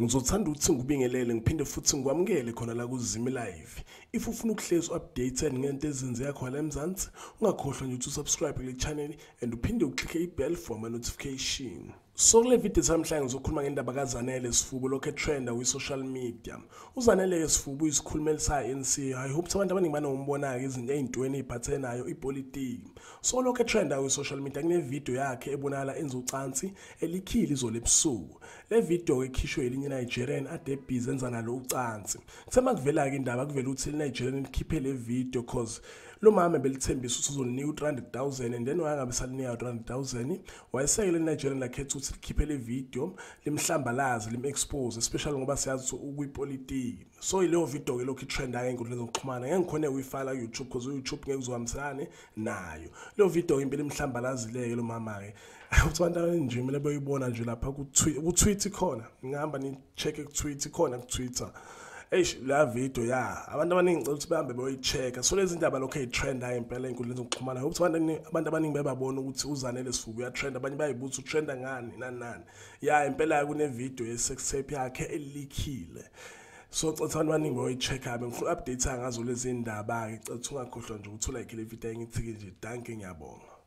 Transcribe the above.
Ngizothanda ukuthi ngibingelele ngiphinde futhi ngikwamukele khona la kuZimi Live. If ufuna ukuhlezi updated ngento ezenzeka khona la eMzansi, ungakhohlwa nje ukuthi usubscribe kule channel and uphinde uclicke ibell for ama notification. So kule video samhlanje ngizokhuluma ngendaba kaZanele Sifubu lokho etrenda kwi-social media. UZanele Sifubu uyisikhulumeli sa-ANC. I hope abantu abaningi banombona-ke izinto ey'ntweni ey'phathene nayo ipolitiki. So lokho etrenda kwi-social media kune-video yakhe ebonakala enza ucansi elikhili izolo ebusuku. Le video-ke ikhishwe elinye i-Nigerian ade ebhizi enza nalo ucansi. Kuthe makuvela-ke indaba kuvela ukuthi i-Nigerian likhiphe le video cause lo mama belithembisa ukuthi uzolinika u-300,000 and then wayengabe salinika u-300,000 wayesekele i-Nigerian lakhetha ukuthi likhiphe le video limhlambalaze lim-expose especially ngoba siyazi ukuthi ukwipolitiki so ileyo video-ke lokhu i-trend-ake ey'nkundleni zokuxhumana. Ngeke ngikhone ukuyifaka ku-youtube cause u-youtube ngeke uzohambisane nayo. Leyo video-ke impela imhlambalazile-ke lo mama-ke. Ukuthi abantu abaningi nje kumele beyibona nje lapha ku-tweet khona. Ngihamba ni-check-e ku-tweet khona ku-twitter. Eish la video ya. Abantu abaningi ngicela ukuthi behambe beyoyi-check-a so lezi ndaba lokho ey'trend-ayo impela ey'nkundleni zokuxhumana. Ukuthi abantu abantu abaningi bebabona ukuthi uzanele sifuku uyatrend abanye bayibuza utrenda ngani nani nani. Ya impela kune-video ye-sex tape yakhe elikhile. So cetha abantu abaningi bayoyi-check-a ngifuna update ngazo lezi ndaba-ke. Cetha ungakhohlwa nje ukuthi ulike le video engithi-ke nje danke ngiyabonga.